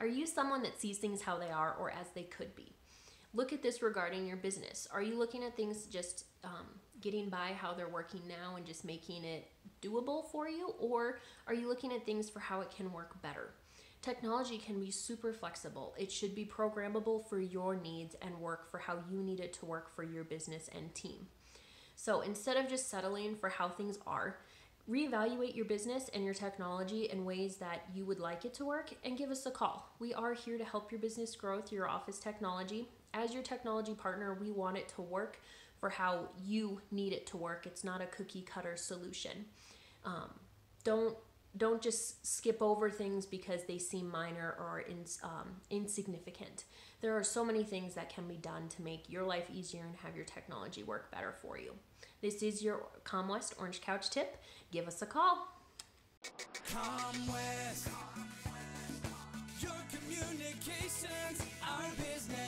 Are you someone that sees things how they are or as they could be? Look at this regarding your business. Are you looking at things just um, getting by how they're working now and just making it doable for you? Or are you looking at things for how it can work better? Technology can be super flexible. It should be programmable for your needs and work for how you need it to work for your business and team. So instead of just settling for how things are, reevaluate your business and your technology in ways that you would like it to work and give us a call. We are here to help your business grow through your office technology. As your technology partner, we want it to work for how you need it to work. It's not a cookie cutter solution. Um, don't don't just skip over things because they seem minor or in, um, insignificant. There are so many things that can be done to make your life easier and have your technology work better for you. This is your CommWest Orange Couch tip. Give us a call. CommWest, your communications, our business.